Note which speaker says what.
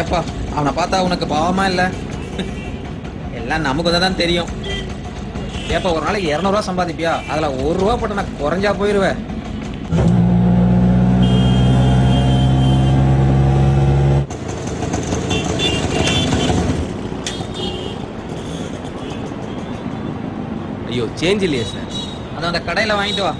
Speaker 1: ஏப்பா அவனை பார்த்தா உனக்கு பாவமா இல்லை? எல்லாம் நமக்கு தான் தெரியும். ஏப்பா ஒரு நாளைக்கு இரநூறுவா சம்பாதிப்பியா? அதில் ஒரு ரூபா போட்டு நான் குறைஞ்சா போயிடுவேன்
Speaker 2: ஐயோ சேஞ்ச் இல்லையே சார்
Speaker 1: அது அந்த கடையில் வாங்கிட்டு வா.